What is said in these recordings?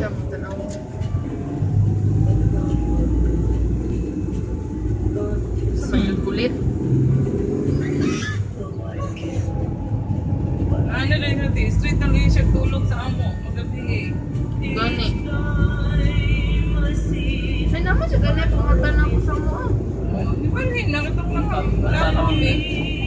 siya mo tanaw. Sa may kulit. Ano rin natin, straight lang yun siya tulog sa amo. Magabi eh. Gani. Ay naman siya gani pangatan ako sa mo. Oh, Di ba rin, lang. Wala kami.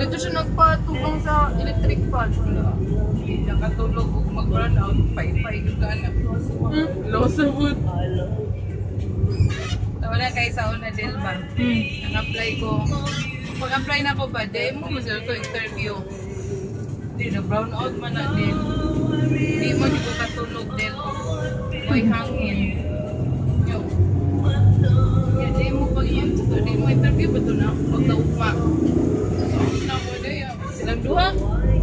Dito siya nagpatubang sa electric fan. Hindi siya katulog kung mag-run out. Pay-pay ka na. Hmm? Low sa food. Wala kay sa una din ba? Hmm. Nag-apply ko. Pag-apply na ko ba, di mo mo ko interview. Di na brown out man na din. Di mo di ko katulog din. May hangin. Yo. Ya, di mo pag yun to, di mo interview ba to na? Pag naugma. So, na mo na yun. Silang duha.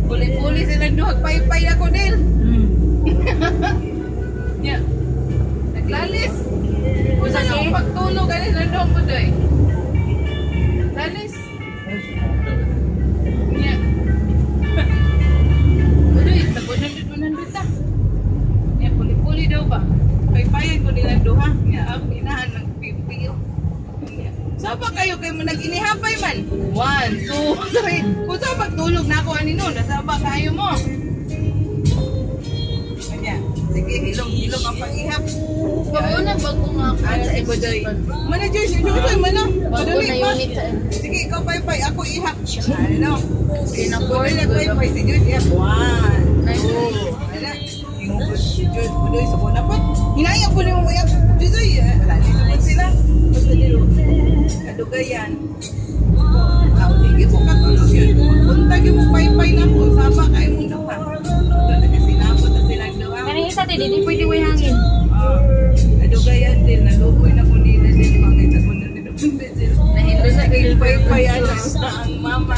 Puli-puli silang duha. Pay-pay ako din. Hmm. Ya. Naglalis. Kung saan Kasi- ako pagtulog, ano na doon mo doy? Lalis. Nya. Udoy, tag 100 100 ta. Nya puli-puli daw ba? Pay-payan ko nila duha. Nya ako inahan ng. Saba kayo kay mo nag-inihapay man. One, two, three. Kung saan pagtulog na ako ani nun, nasaba kayo mo. Nya. Sige, hilong-hilong ang pag-ihap. Bago na bago nga ako. Ano si Bodoy? Manager, si Jojoy, mana? Bago Madali pa. sa Sige, ikaw pay-pay, ako ihap. Ano? Okay, na Bodoy na pay-pay, si Jojoy ihap. One, two, ano? Yung si Jojoy, Bodoy, sa kuna pa. Hinayang ko na yung ihap. Jojoy, lali naman sila. Ako, sige po katulog yun. Magpuntag yung pay-pay na po. Sama kayo mo na pa. Kasi sinabot na silang doha. Kanang isa te, di pwede way hangin. Ah, nadugayan din, nalukoy na ko nila din, makita ko na nila. Nahilo na Naging pay-pay, ano, ang mama.